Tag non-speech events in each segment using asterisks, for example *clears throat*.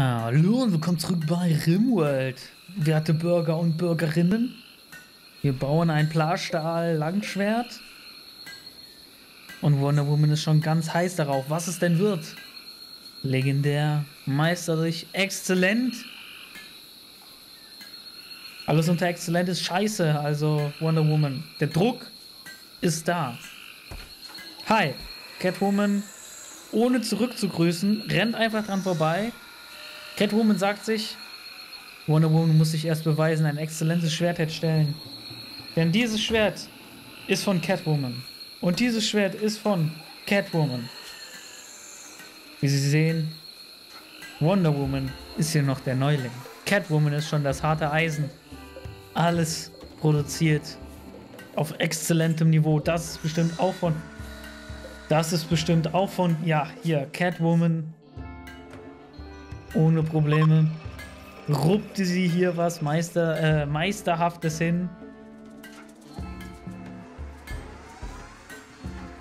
Hallo und willkommen zurück bei Rimworld. Werte Bürger und Bürgerinnen, wir bauen ein Plastahl-Langschwert. Und Wonder Woman ist schon ganz heiß darauf, was es denn wird. Legendär, meisterlich, exzellent. Alles unter exzellent ist scheiße, also Wonder Woman. Der Druck ist da. Hi, Catwoman, ohne zurückzugrüßen, rennt einfach dran vorbei Catwoman sagt sich, Wonder Woman muss sich erst beweisen, ein exzellentes Schwert herstellen. Denn dieses Schwert ist von Catwoman. Und dieses Schwert ist von Catwoman. Wie Sie sehen, Wonder Woman ist hier noch der Neuling. Catwoman ist schon das harte Eisen. Alles produziert auf exzellentem Niveau. Das ist bestimmt auch von. Das ist bestimmt auch von. Ja, hier, Catwoman ohne Probleme. Ruppte sie hier was Meister, äh, Meisterhaftes hin.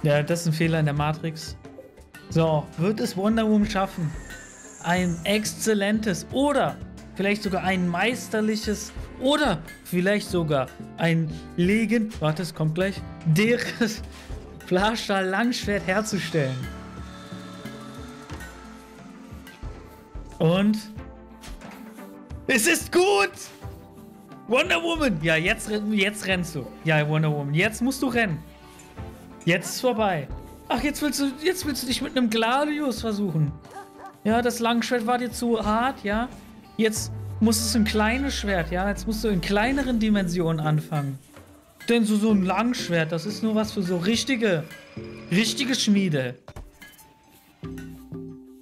Ja, das ist ein Fehler in der Matrix. So, wird es Wonder Woman schaffen? Ein exzellentes oder vielleicht sogar ein meisterliches oder vielleicht sogar ein Legend, warte, es kommt gleich, deres Flascher Langschwert herzustellen. Und es ist gut! Wonder Woman! Ja, jetzt, jetzt rennst du. Ja, Wonder Woman, jetzt musst du rennen. Jetzt ist vorbei. Ach, jetzt willst du, jetzt willst du dich mit einem Gladius versuchen. Ja, das Langschwert war dir zu hart, ja. Jetzt muss es ein kleines Schwert, ja. Jetzt musst du in kleineren Dimensionen anfangen. Denn so, so ein Langschwert, das ist nur was für so richtige, richtige Schmiede.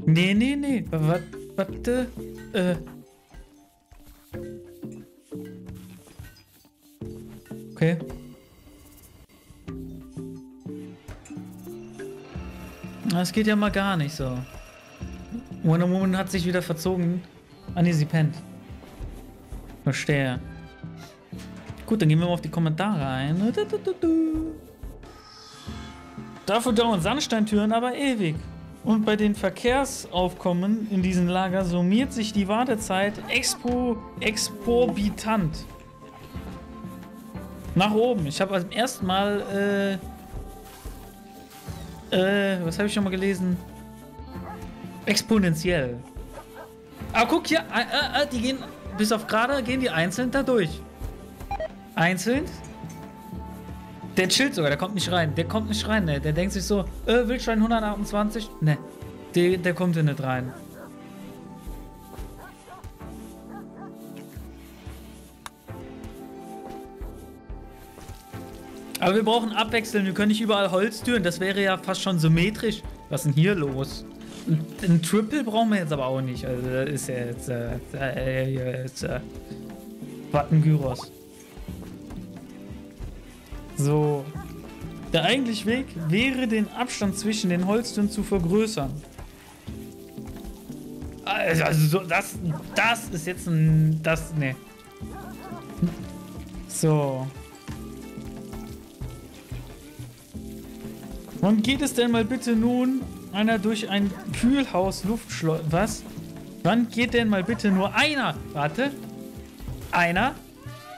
Nee, nee, nee. Was? Warte. Äh. Okay. Das geht ja mal gar nicht so. Wonder Woman hat sich wieder verzogen. Ah ne, sie pennt. Verstehe. Gut, dann gehen wir mal auf die Kommentare ein. Dafür dauern Sandsteintüren aber ewig. Und bei den Verkehrsaufkommen in diesem Lager summiert sich die Wartezeit expo, exorbitant. Nach oben. Ich habe zum ersten Mal, äh, äh, was habe ich schon mal gelesen? Exponentiell. Aber guck hier, äh, äh, die gehen, bis auf gerade gehen die einzeln da durch. Einzeln der chillt sogar, der kommt nicht rein. Der kommt nicht rein, ne? Der denkt sich so, äh, Wildschwein 128? Ne. Der, der kommt hier nicht rein. Aber wir brauchen abwechseln. Wir können nicht überall Holztüren. Das wäre ja fast schon symmetrisch. Was ist denn hier los? Ein Triple brauchen wir jetzt aber auch nicht. Also das ist ja jetzt, äh, äh, jetzt äh, Gyros. So. Der eigentliche Weg wäre, den Abstand zwischen den Holztüren zu vergrößern. Also, so, das, das ist jetzt ein, das, ne. So. Wann geht es denn mal bitte nun einer durch ein Kühlhaus Luftschleuse, was? Wann geht denn mal bitte nur einer? Warte. Einer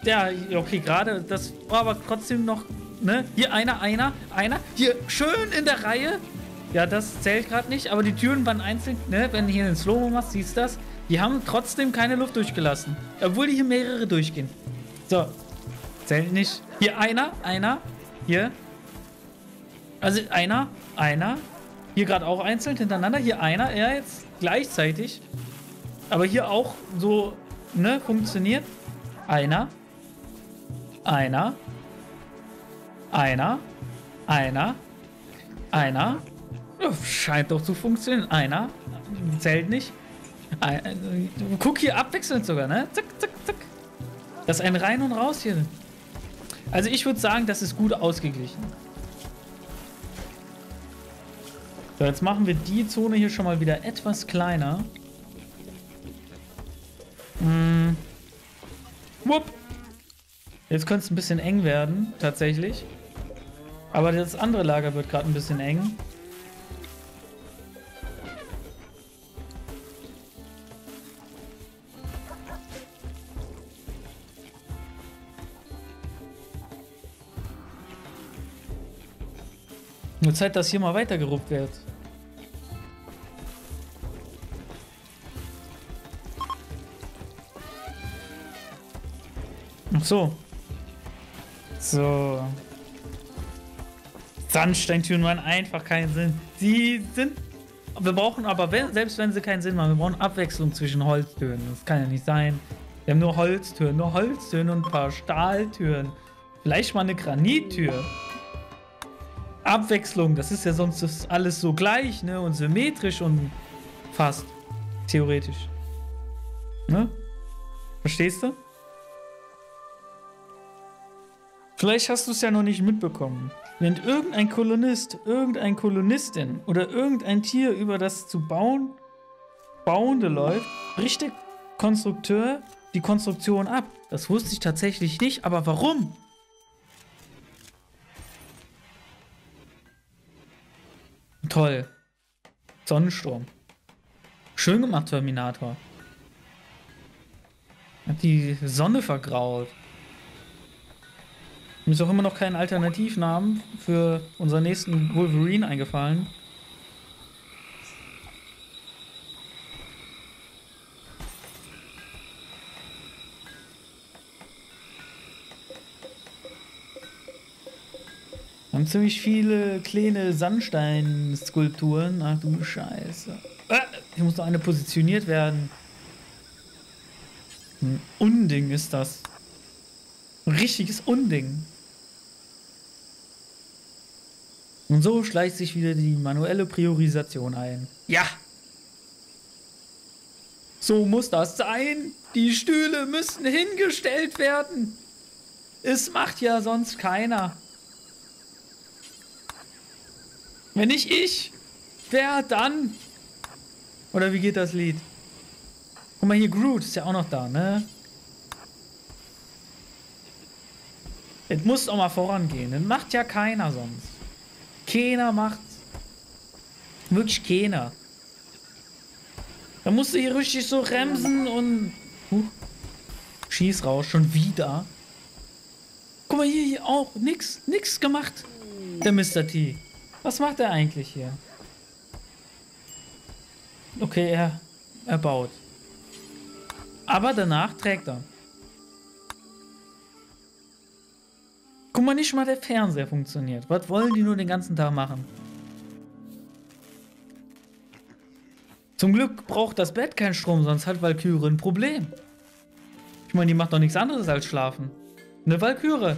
ja, okay, gerade, das war aber trotzdem noch, ne? Hier einer, einer, einer. Hier schön in der Reihe. Ja, das zählt gerade nicht, aber die Türen waren einzeln, ne? Wenn du hier einen Slow-Mo machst, siehst du das. Die haben trotzdem keine Luft durchgelassen. Obwohl die hier mehrere durchgehen. So. Zählt nicht. Hier einer, einer. Hier. Also einer, einer. Hier gerade auch einzeln hintereinander. Hier einer, er jetzt gleichzeitig. Aber hier auch so, ne, funktioniert. Einer. Einer. Einer. Einer. Einer. scheint doch zu funktionieren. Einer. Zählt nicht. Ein, äh, guck hier abwechselnd sogar, ne? Zack, zack, zack. Das ist ein rein und raus hier. Also ich würde sagen, das ist gut ausgeglichen. So, jetzt machen wir die Zone hier schon mal wieder etwas kleiner. Hm. Wupp. Jetzt könnte es ein bisschen eng werden, tatsächlich. Aber das andere Lager wird gerade ein bisschen eng. Nur Zeit, dass hier mal weitergeruppt wird. Ach so, so. Sandsteintüren machen einfach keinen Sinn. Sie sind. Wir brauchen aber, selbst wenn sie keinen Sinn machen, wir brauchen Abwechslung zwischen Holztüren. Das kann ja nicht sein. Wir haben nur Holztüren, nur Holztüren und ein paar Stahltüren. Vielleicht mal eine Granittür. Abwechslung, das ist ja sonst alles so gleich, ne? Und symmetrisch und fast. Theoretisch. Ne? Verstehst du? Vielleicht hast du es ja noch nicht mitbekommen. Wenn irgendein Kolonist, irgendein Kolonistin oder irgendein Tier über das zu bauen, Bauende läuft, bricht der Konstrukteur die Konstruktion ab. Das wusste ich tatsächlich nicht, aber warum? Toll. Sonnensturm. Schön gemacht, Terminator. Hat die Sonne vergraut. Mir ist auch immer noch kein Alternativnamen für unseren nächsten Wolverine eingefallen. Wir haben ziemlich viele kleine Sandsteinskulpturen. Ach du Scheiße. Äh, hier muss noch eine positioniert werden. Ein Unding ist das. Ein richtiges Unding. Und so schleicht sich wieder die manuelle Priorisation ein. Ja! So muss das sein. Die Stühle müssen hingestellt werden. Es macht ja sonst keiner. Wenn nicht ich, wer dann? Oder wie geht das Lied? Guck mal hier, Groot ist ja auch noch da, ne? Es muss auch mal vorangehen. Das macht ja keiner sonst. Keiner macht's. Wirklich keiner. Da musst du hier richtig so bremsen und... Huh. Schieß raus, schon wieder. Guck mal hier, hier auch. Nix, nix gemacht. Der Mr. T. Was macht er eigentlich hier? Okay, er, er baut. Aber danach trägt er. Guck mal, nicht mal der Fernseher funktioniert. Was wollen die nur den ganzen Tag machen? Zum Glück braucht das Bett keinen Strom, sonst hat Valkyrie ein Problem. Ich meine, die macht doch nichts anderes als schlafen. Eine Valkyrie.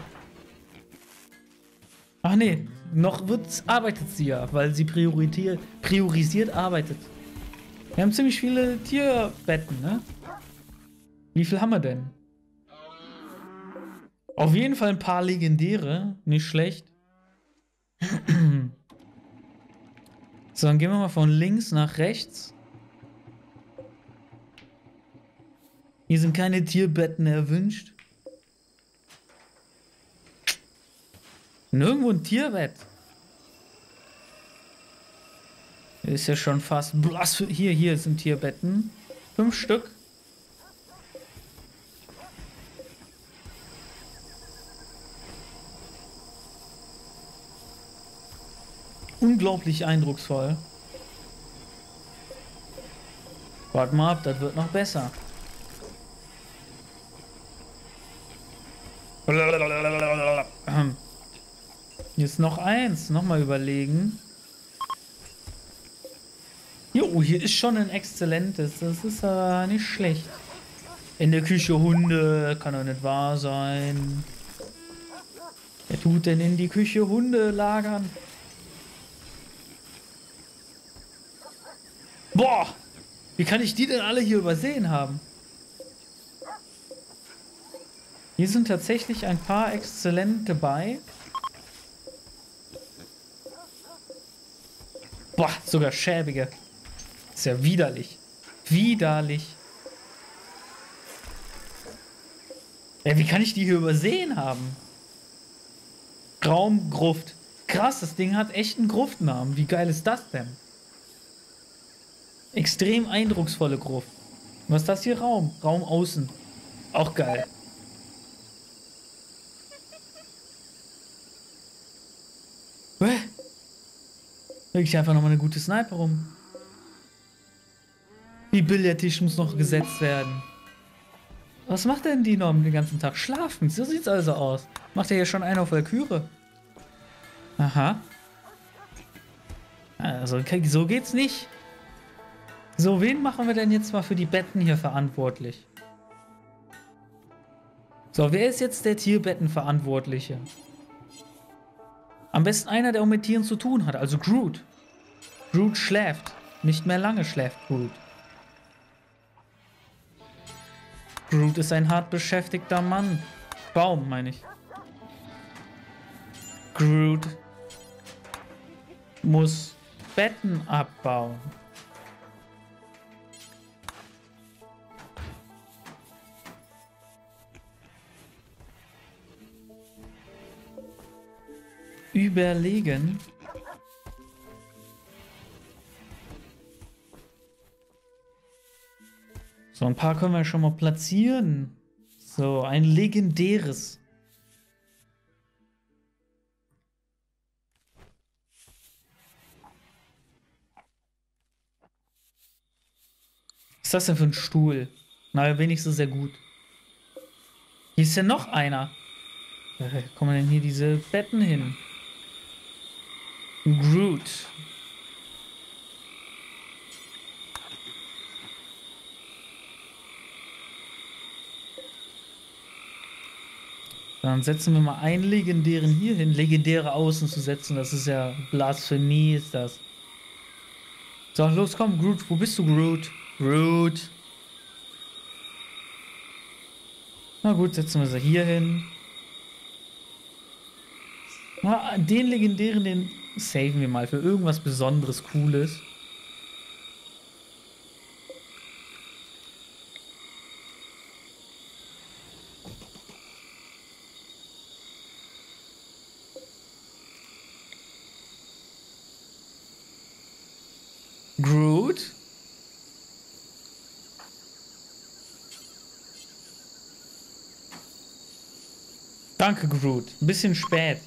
Ach nee, noch wird's, arbeitet sie ja, weil sie priorisiert arbeitet. Wir haben ziemlich viele Tierbetten, ne? Wie viel haben wir denn? Auf jeden Fall ein paar legendäre. Nicht schlecht. *clears throat* so, dann gehen wir mal von links nach rechts. Hier sind keine Tierbetten erwünscht. Nirgendwo ein Tierbett. Ist ja schon fast blasphemisch. Hier, hier sind Tierbetten. Fünf Stück. Unglaublich eindrucksvoll. Warte mal ab, das wird noch besser. Ist noch eins. Nochmal überlegen. Jo, hier ist schon ein exzellentes. Das ist aber nicht schlecht. In der Küche Hunde. Kann doch nicht wahr sein. Wer tut denn in die Küche Hunde lagern? Boah! Wie kann ich die denn alle hier übersehen haben? Hier sind tatsächlich ein paar exzellente bei. Boah, sogar schäbige. Ist ja widerlich. Widerlich. Ja, wie kann ich die hier übersehen haben? Raumgruft. Krass, das Ding hat echt einen Gruftnamen. Wie geil ist das denn? Extrem eindrucksvolle Gruft. Was ist das hier? Raum. Raum außen. Auch geil. Hä? liegt hier einfach nochmal eine gute Sniper rum. Die Billardtisch muss noch gesetzt werden. Was macht denn die noch den ganzen Tag? Schlafen. So sieht's also aus. Macht er hier schon einen auf Valkyrie? Aha. Also, so geht's nicht. So, wen machen wir denn jetzt mal für die Betten hier verantwortlich? So, wer ist jetzt der Tierbettenverantwortliche? Am besten einer, der auch mit Tieren zu tun hat, also Groot. Groot schläft. Nicht mehr lange schläft Groot. Groot ist ein hart beschäftigter Mann. Baum, meine ich. Groot muss Betten abbauen. Überlegen. So, ein paar können wir schon mal platzieren. So, ein legendäres. Was ist das denn für ein Stuhl? Na, wenigstens sehr gut. Hier ist ja noch einer. Wo kommen denn hier diese Betten hin? Groot. Dann setzen wir mal einen legendären hier hin. Legendäre Außen zu setzen, das ist ja Blasphemie, ist das. So, los, komm, Groot. Wo bist du, Groot? Groot. Na gut, setzen wir sie hier hin. Na, den legendären, den saven wir mal für irgendwas Besonderes, Cooles. Groot. Danke, Groot. Ein bisschen spät.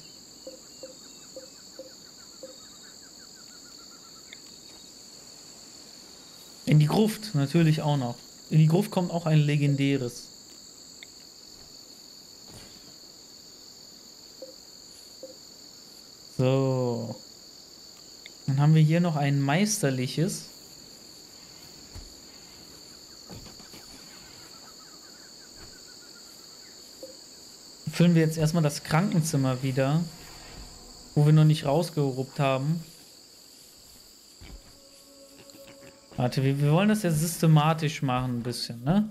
In die Gruft natürlich auch noch. In die Gruft kommt auch ein legendäres. So. Dann haben wir hier noch ein meisterliches. Füllen wir jetzt erstmal das Krankenzimmer wieder, wo wir noch nicht rausgeruppt haben. Warte, wir, wir wollen das ja systematisch machen ein bisschen, ne?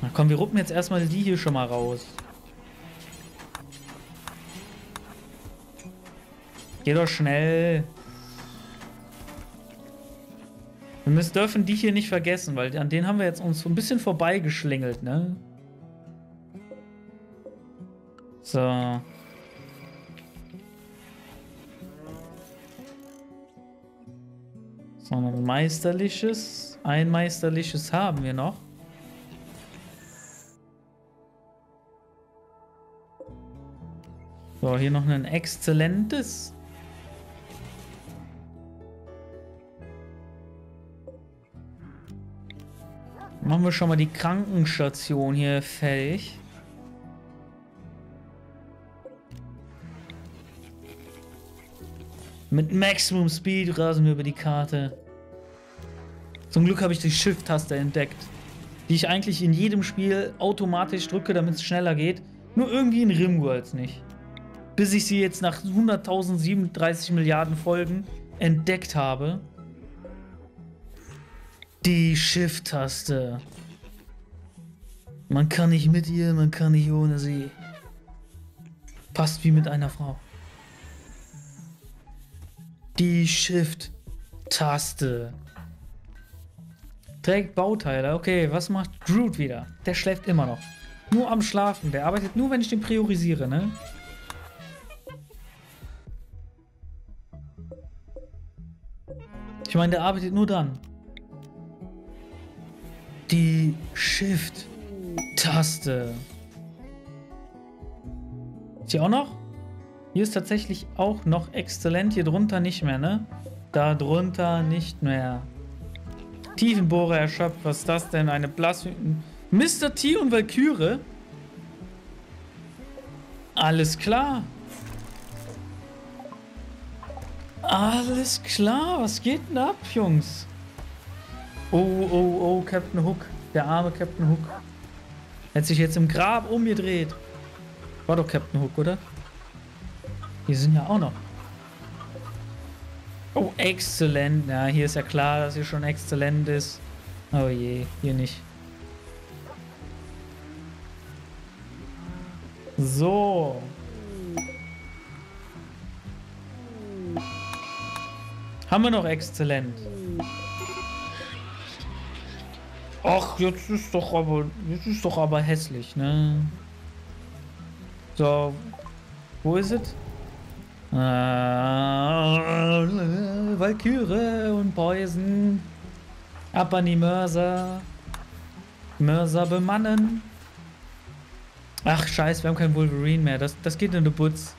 Na komm, wir ruppen jetzt erstmal die hier schon mal raus. Geh doch schnell. Wir müssen, dürfen die hier nicht vergessen, weil an denen haben wir jetzt uns so ein bisschen vorbeigeschlingelt, ne? So. So, ein meisterliches. Ein meisterliches haben wir noch. So, hier noch ein exzellentes. Machen wir schon mal die Krankenstation hier fertig. Mit Maximum Speed rasen wir über die Karte. Zum Glück habe ich die Shift-Taste entdeckt, die ich eigentlich in jedem Spiel automatisch drücke, damit es schneller geht. Nur irgendwie in Rimworlds nicht. Bis ich sie jetzt nach 100.037 Milliarden Folgen entdeckt habe. Die Shift-Taste. Man kann nicht mit ihr, man kann nicht ohne sie. Passt wie mit einer Frau. Die Shift-Taste. Trägt Bauteile. Okay, was macht Groot wieder? Der schläft immer noch. Nur am Schlafen. Der arbeitet nur, wenn ich den priorisiere, ne? Ich meine, der arbeitet nur dann. Die Shift-Taste. Ist hier auch noch? Hier ist tatsächlich auch noch exzellent. Hier drunter nicht mehr, ne? Da drunter nicht mehr. Tiefenbohrer erschöpft. Was ist das denn? Eine Blasphemie. Mr. T und Valkyrie? Alles klar. Alles klar. Was geht denn ab, Jungs? Oh, oh, oh, Captain Hook. Der arme Captain Hook. Hat sich jetzt im Grab umgedreht. War doch Captain Hook, oder? Hier sind ja auch noch. Oh, exzellent. Ja, hier ist ja klar, dass hier schon exzellent ist. Oh je, hier nicht. So. Haben wir noch exzellent? Ach, jetzt ist doch aber, jetzt ist doch aber hässlich, ne? So, wo ist es? Äh, Valkyrie und Poison. Ab an die Mörser. Mörser bemannen. Ach, scheiße, wir haben kein Wolverine mehr. Das, das geht in die Butz.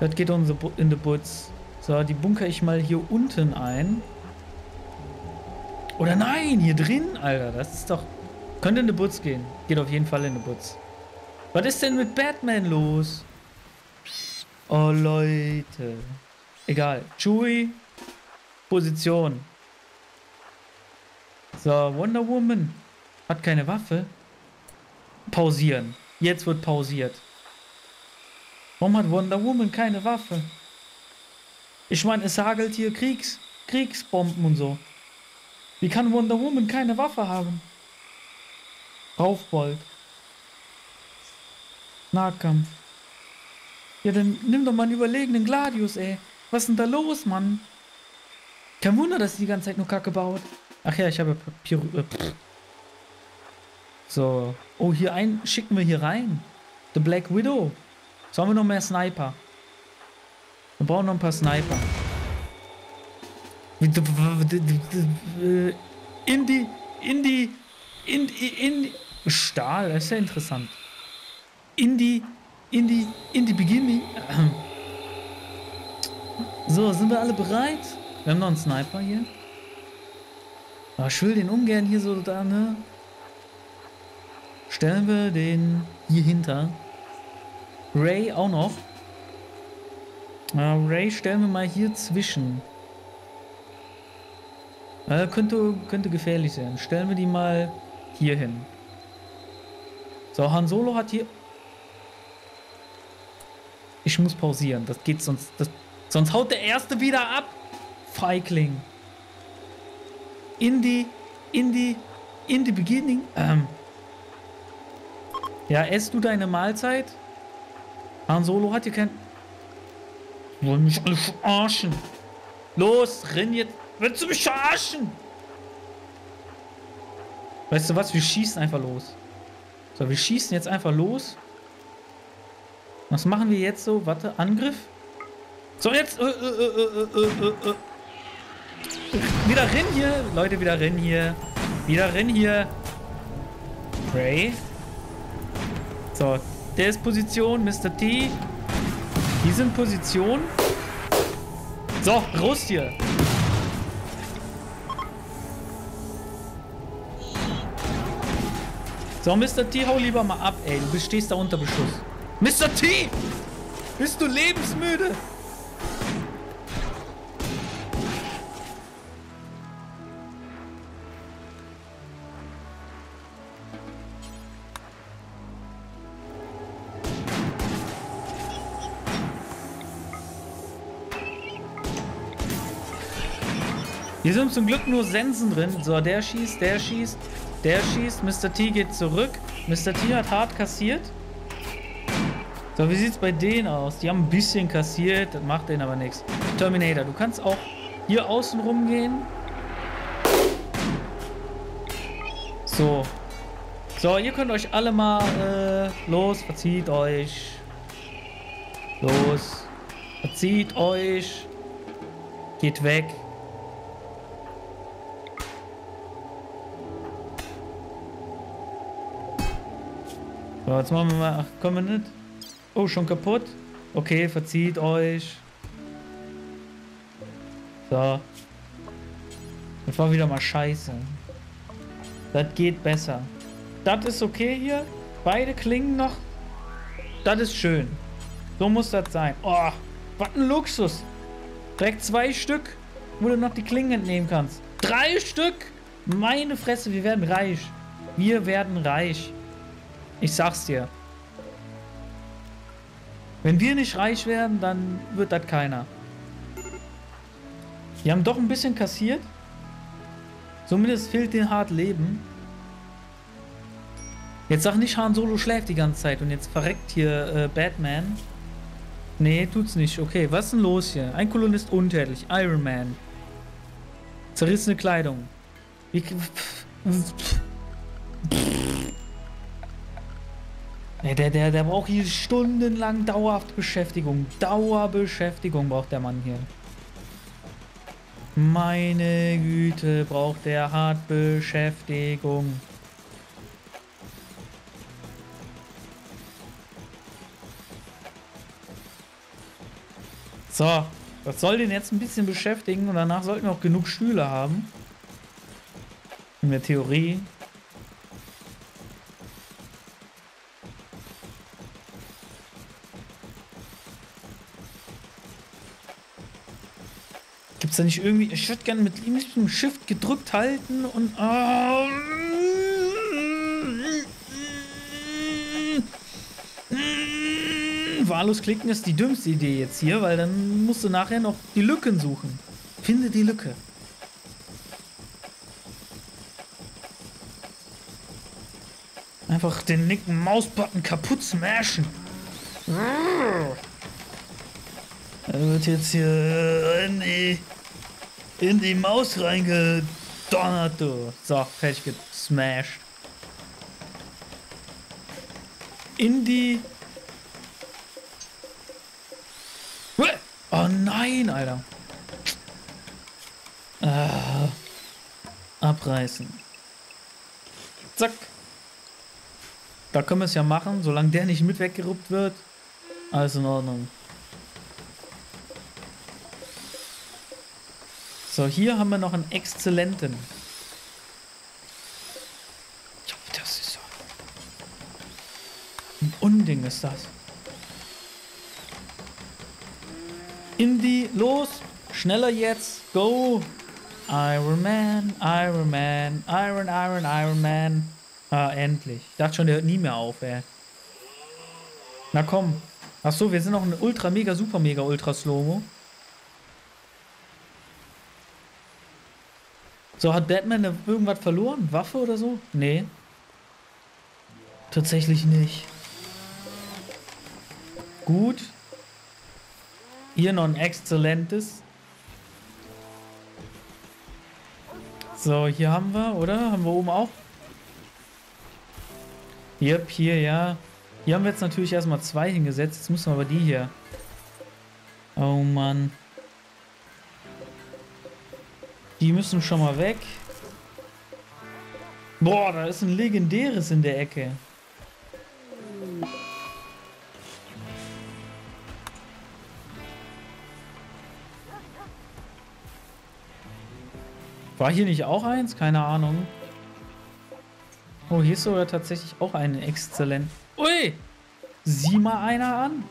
Das geht in die Butz. So, die bunker ich mal hier unten ein. Oder nein, hier drin, Alter. Das ist doch... Könnte in die Butz gehen. Geht auf jeden Fall in die Butz. Was ist denn mit Batman los? Oh, Leute. Egal. Chewie. Position. So, Wonder Woman. Hat keine Waffe. Pausieren. Jetzt wird pausiert. Warum hat Wonder Woman keine Waffe? Ich meine, es hagelt hier Kriegs, Kriegsbomben und so. Wie kann Wonder Woman keine Waffe haben? Raufbold. Nahkampf. Ja, dann nimm doch mal einen überlegenen Gladius, ey. Was ist denn da los, Mann? Kein Wunder, dass sie die ganze Zeit nur Kacke baut. Ach ja, ich habe Papier... Äh, so. Oh, hier ein... Schicken wir hier rein. The Black Widow. So haben wir noch mehr Sniper. Wir brauchen noch ein paar Sniper. In die... In die... In. In die... Stahl, das ist ja interessant. In die in die, in die Beginning. So, sind wir alle bereit? Wir haben noch einen Sniper hier. Aber ich will den ungern hier so da, ne? Stellen wir den hier hinter. Ray auch noch. Uh, Ray stellen wir mal hier zwischen. Uh, könnte, könnte gefährlich sein. Stellen wir die mal hier hin. So, Han Solo hat hier ich muss pausieren. Das geht sonst. Das, sonst haut der erste wieder ab. Feigling. In die. In die. In die Beginning. Ähm. Ja, ess du deine Mahlzeit? Han Solo hat hier kein. Wollen mich alle verarschen. Los, renn jetzt. Willst du mich verarschen? Weißt du was? Wir schießen einfach los. So, wir schießen jetzt einfach los. Was machen wir jetzt so? Warte, Angriff. So, jetzt. Äh, äh, äh, wieder rennen hier. Leute, wieder rennen hier. Wieder rennen hier. Ray. So, der ist Position. Mr. T. Die sind Position. So, raus hier. So, Mr. T, hau lieber mal ab, ey. Du stehst da unter Beschuss. Mr. T! Bist du lebensmüde? Hier sind zum Glück nur Sensen drin. So, der schießt, der schießt, der schießt. Mr. T geht zurück. Mr. T hat hart kassiert. So, wie sieht's bei denen aus? Die haben ein bisschen kassiert, das macht denen aber nichts. Terminator, du kannst auch hier außen rumgehen. So. So, ihr könnt euch alle mal, äh, los, verzieht euch. Los. Verzieht euch. Geht weg. So, jetzt machen wir mal, ach, kommen wir nicht. Oh, schon kaputt? Okay, verzieht euch. So. Das war wieder mal scheiße. Das geht besser. Das ist okay hier. Beide klingen noch. Das ist schön. So muss das sein. Oh, was ein Luxus. Direkt zwei Stück, wo du noch die Klingen entnehmen kannst. Drei Stück! Meine Fresse, wir werden reich. Wir werden reich. Ich sag's dir. Wenn wir nicht reich werden, dann wird das keiner. Die haben doch ein bisschen kassiert. Zumindest fehlt den hart Leben. Jetzt sag nicht, Han Solo schläft die ganze Zeit und jetzt verreckt hier äh, Batman. Nee, tut's nicht. Okay, was ist denn los hier? Ein Kolonist untätig. Iron Man. Zerrissene Kleidung. Wie... Der, der, der braucht hier stundenlang dauerhaft Beschäftigung. Dauerbeschäftigung braucht der Mann hier. Meine Güte, braucht der hart Beschäftigung. So, das soll den jetzt ein bisschen beschäftigen und danach sollten wir auch genug Stühle haben. In der Theorie. Gibt es da nicht irgendwie... Ich würde gerne mit ihm dem Shift gedrückt halten und... Oh, wahllos klicken ist die dümmste Idee jetzt hier, weil dann musst du nachher noch die Lücken suchen. Finde die Lücke. Einfach den linken Mausbutton kaputt smashen. Er wird jetzt hier in die, in die Maus reingedonnert, du. So, fertig gesmashed. In die Oh nein, Alter. Ah, abreißen. Zack. Da können wir es ja machen, solange der nicht mit weggeruppt wird. Alles in Ordnung. So, hier haben wir noch einen exzellenten. Das ist so. Ein Unding ist das. Indie, los! Schneller jetzt! Go! Iron Man, Iron Man, Iron, Iron, Iron Man. Ah, endlich. Ich dachte schon, der hört nie mehr auf, ey. Na komm. Ach so, wir sind noch ein Ultra, Mega, Super, Mega, Ultra Slow-Mo. So, hat Batman irgendwas verloren? Waffe oder so? Nee. Tatsächlich nicht. Gut. Hier noch ein exzellentes. So, hier haben wir, oder? Haben wir oben auch? Yep, hier, ja. Hier haben wir jetzt natürlich erstmal zwei hingesetzt. Jetzt müssen wir aber die hier. Oh Mann. Die müssen schon mal weg. Boah, da ist ein legendäres in der Ecke. War hier nicht auch eins? Keine Ahnung. Oh, hier ist sogar tatsächlich auch ein exzellent. Ui! Sieh mal einer an.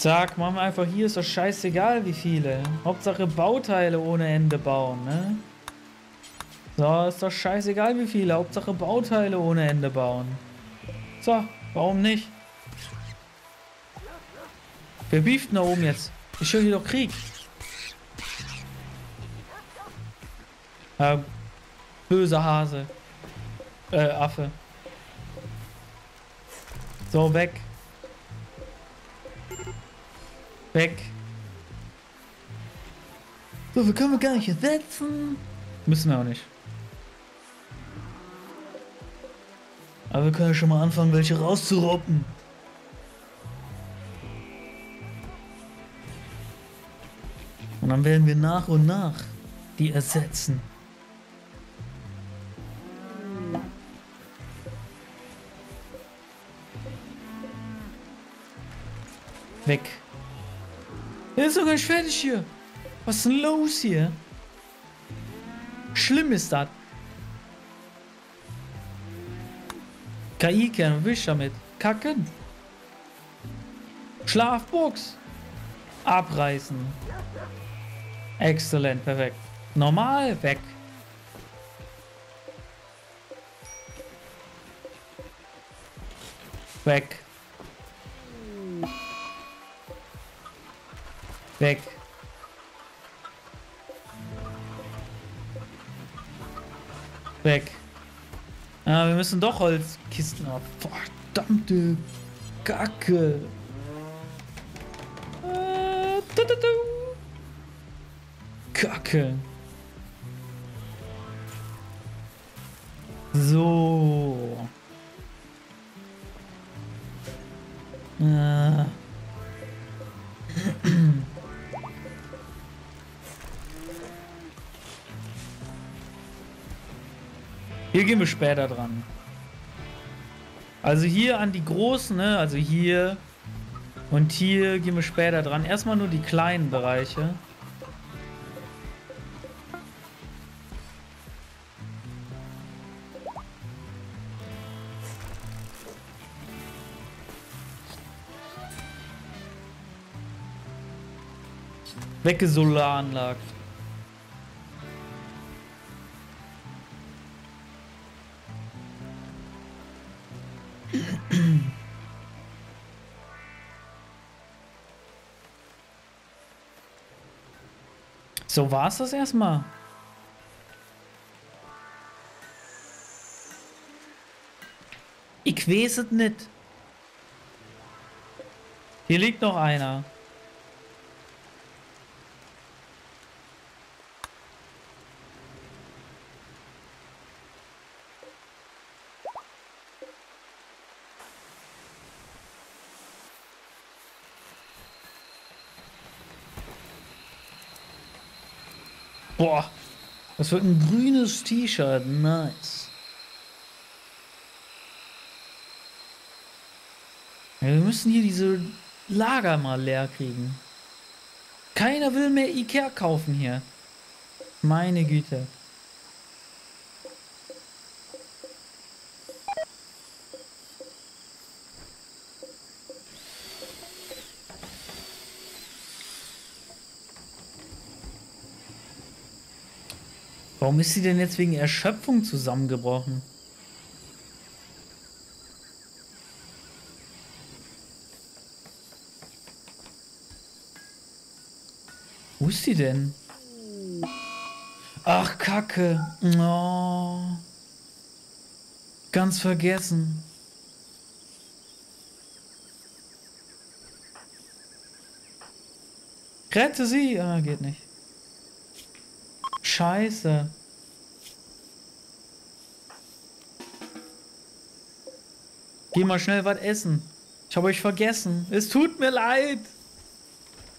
Zack, machen wir einfach hier, ist doch scheißegal wie viele. Hauptsache Bauteile ohne Ende bauen, ne? So, ist doch scheißegal wie viele. Hauptsache Bauteile ohne Ende bauen. So, warum nicht? Wer beeft da oben jetzt? Ich höre hier doch Krieg. Ja, böser Hase. Äh, Affe. So, weg. Weg. So, wir können wir gar nicht ersetzen. Müssen wir auch nicht. Aber wir können ja schon mal anfangen, welche rauszuroppen. Und dann werden wir nach und nach die ersetzen. Weg. Er ist doch gar nicht fertig hier. Was ist denn los hier? Schlimm ist das. KI-Kern, ich damit? Kacken. Schlafbox. Abreißen. Exzellent, perfekt. Normal, weg. Weg. Weg. Weg. Ah, wir müssen doch Holzkisten ab. Verdammte Kacke. Kacke. So. Später dran. Also hier an die großen, ne? Also hier und hier gehen wir später dran. Erstmal nur die kleinen Bereiche. Weggesolaranlagt. So war's das erstmal. Ich weiß es nicht. Hier liegt noch einer. Boah, das wird ein grünes T-Shirt. Nice. Ja, wir müssen hier diese Lager mal leer kriegen. Keiner will mehr Ikea kaufen hier. Meine Güte. Warum ist sie denn jetzt wegen Erschöpfung zusammengebrochen? Wo ist sie denn? Ach, Kacke. Oh. Ganz vergessen. Rette sie! Ah, geht nicht. Scheiße. Geh mal schnell was essen. Ich habe euch vergessen. Es tut mir leid.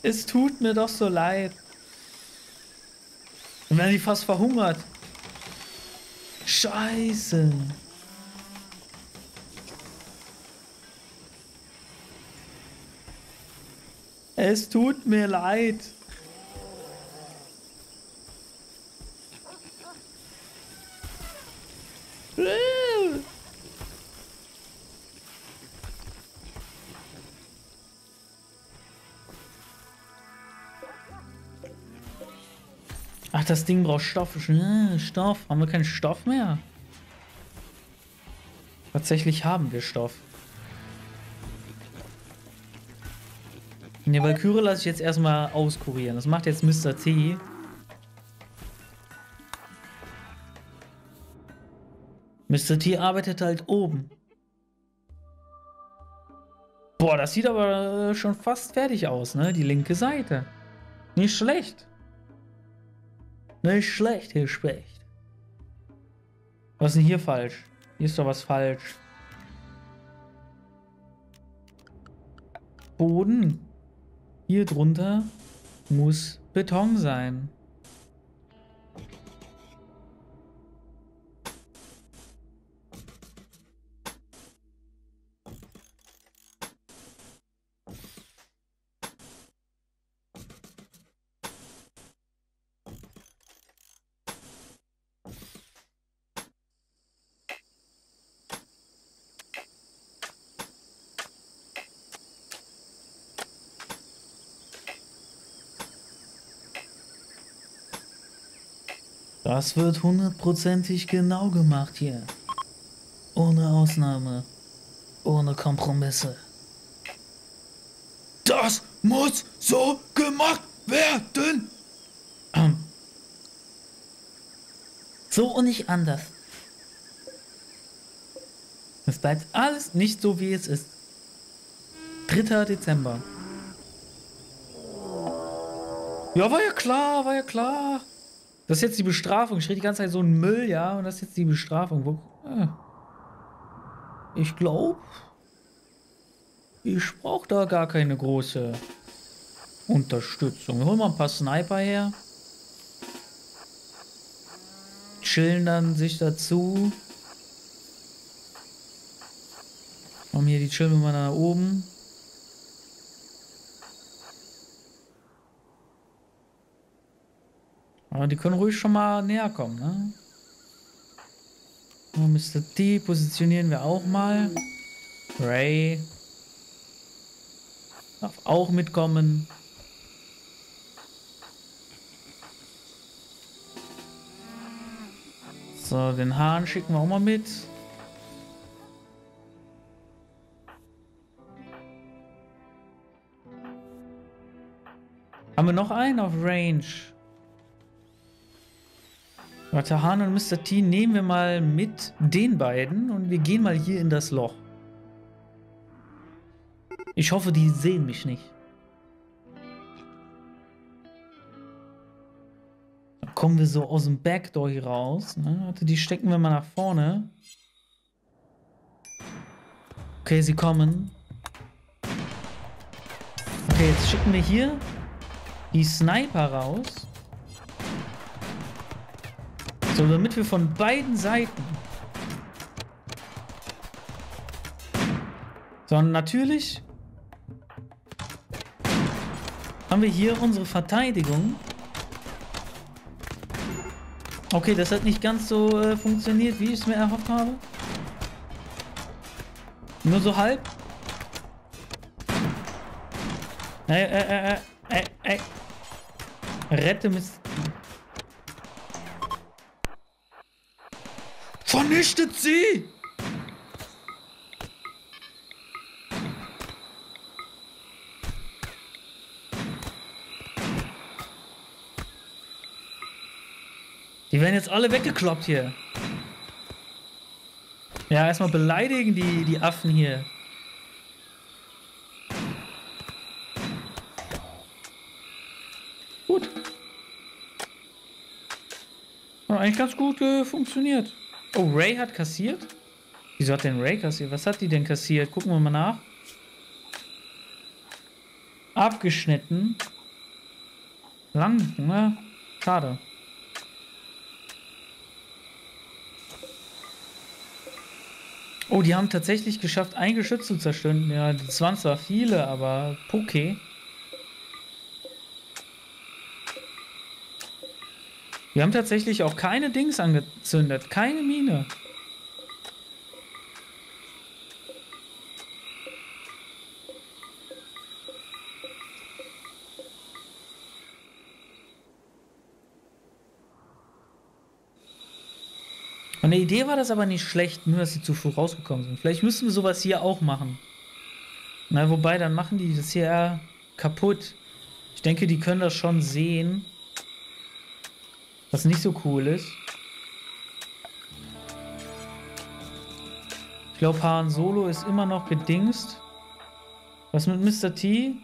Es tut mir doch so leid. Und wenn die fast verhungert. Scheiße. Es tut mir leid. Das Ding braucht Stoff. Stoff. Haben wir keinen Stoff mehr? Tatsächlich haben wir Stoff. Ne, Valkyrie lasse ich jetzt erstmal auskurieren. Das macht jetzt Mr. T. Mr. T arbeitet halt oben. Boah, das sieht aber schon fast fertig aus, ne? Die linke Seite. Nicht schlecht. Nicht schlecht, hier Specht. Was ist denn hier falsch? Hier ist doch was falsch. Boden. Hier drunter muss Beton sein. Das wird hundertprozentig genau gemacht hier. Ohne Ausnahme. Ohne Kompromisse. Das muss so gemacht werden. Ähm. So und nicht anders. Es bleibt alles nicht so, wie es ist. 3. Dezember. Ja, war ja klar, war ja klar. Das ist jetzt die Bestrafung. Ich rede die ganze Zeit so ein Müll, ja, und das ist jetzt die Bestrafung. Ja. Ich glaube, ich brauche da gar keine große Unterstützung. Holen wir ein paar Sniper her. Chillen dann sich dazu. Machen hier die chillen wir mal nach oben. Aber die können ruhig schon mal näher kommen, ne? Oh, Mr. T positionieren wir auch mal. Ray. Darf auch mitkommen. So, den Hahn schicken wir auch mal mit. Haben wir noch einen auf Range? Warte, Han und Mr. T nehmen wir mal mit den beiden und wir gehen mal hier in das Loch. Ich hoffe, die sehen mich nicht. Dann kommen wir so aus dem Backdoor hier raus. Ne? Warte, die stecken wir mal nach vorne. Okay, sie kommen. Okay, jetzt schicken wir hier die Sniper raus. So, damit wir von beiden Seiten. So, natürlich haben wir hier unsere Verteidigung. Okay, das hat nicht ganz so äh, funktioniert, wie ich es mir erhofft habe. Nur so halb. Ey, ey, ey, ey, ey. Rette Mist. Vernichtet sie! Die werden jetzt alle weggekloppt hier. Ja, erstmal beleidigen die, die Affen hier. Gut. Hat eigentlich ganz gut äh, funktioniert. Oh, Ray hat kassiert? Wieso hat denn Ray kassiert? Was hat die denn kassiert? Gucken wir mal nach. Abgeschnitten. Lang, ne? Schade. Oh, die haben tatsächlich geschafft, ein Geschütz zu zerstören. Ja, das waren zwar viele, aber okay. Wir haben tatsächlich auch keine Dings angezündet. Keine Mine. Von der Idee war das aber nicht schlecht, nur dass sie zu früh rausgekommen sind. Vielleicht müssen wir sowas hier auch machen. Na, wobei, dann machen die das hier kaputt. Ich denke, die können das schon sehen. Was nicht so cool ist. Ich glaube, Han Solo ist immer noch gedingst. Was mit Mr. T?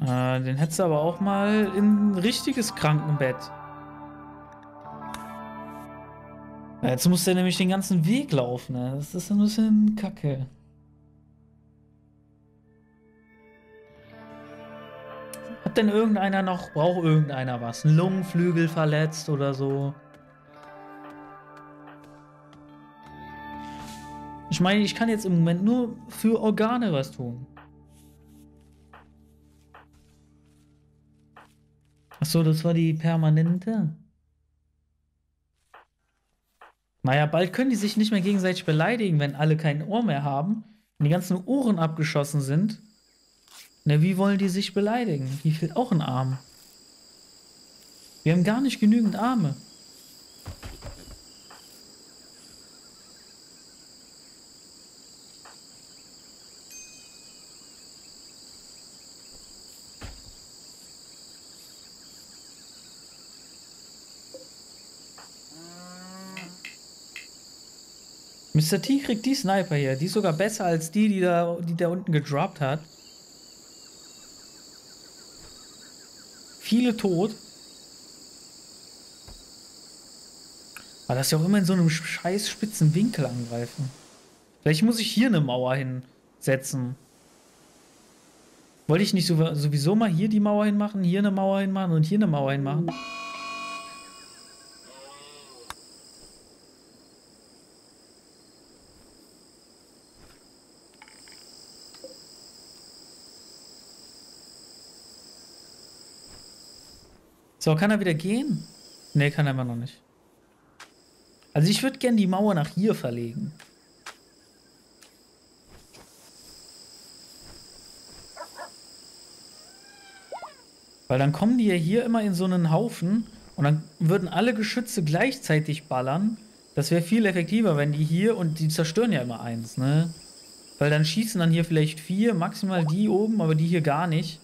Äh, den hättest du aber auch mal in ein richtiges Krankenbett. Jetzt muss der nämlich den ganzen Weg laufen. Ne? Das ist ein bisschen kacke. Denn irgendeiner noch, braucht irgendeiner was? Lungenflügel verletzt oder so? Ich meine, ich kann jetzt im Moment nur für Organe was tun. Achso, das war die permanente. Naja, bald können die sich nicht mehr gegenseitig beleidigen, wenn alle kein Ohr mehr haben. Wenn die ganzen Ohren abgeschossen sind. Na, wie wollen die sich beleidigen? Hier fehlt auch ein Arm. Wir haben gar nicht genügend Arme. Mr. T kriegt die Sniper hier. Die ist sogar besser als die, die da, die da unten gedroppt hat. Viele tot. Aber das ist ja auch immer in so einem scheiß spitzen Winkel angreifen. Vielleicht muss ich hier eine Mauer hinsetzen. Wollte ich nicht sowieso mal hier die Mauer hinmachen, hier eine Mauer hinmachen und hier eine Mauer hinmachen? So, kann er wieder gehen? Ne, kann er immer noch nicht. Also ich würde gerne die Mauer nach hier verlegen. Weil dann kommen die ja hier immer in so einen Haufen und dann würden alle Geschütze gleichzeitig ballern. Das wäre viel effektiver, wenn die hier und die zerstören ja immer eins, ne? Weil dann schießen dann hier vielleicht vier, maximal die oben, aber die hier gar nicht.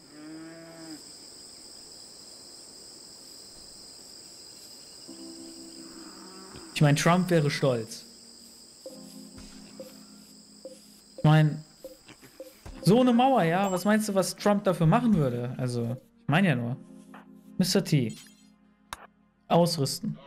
Ich meine, Trump wäre stolz. Ich meine, so eine Mauer, ja. Was meinst du, was Trump dafür machen würde? Also, ich meine ja nur. Mr. T. Ausrüsten.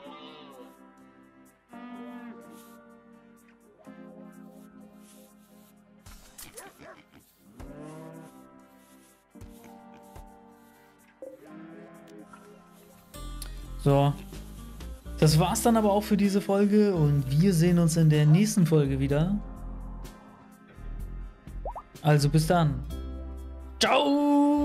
So, das war's dann aber auch für diese Folge und wir sehen uns in der nächsten Folge wieder. Also bis dann. Ciao!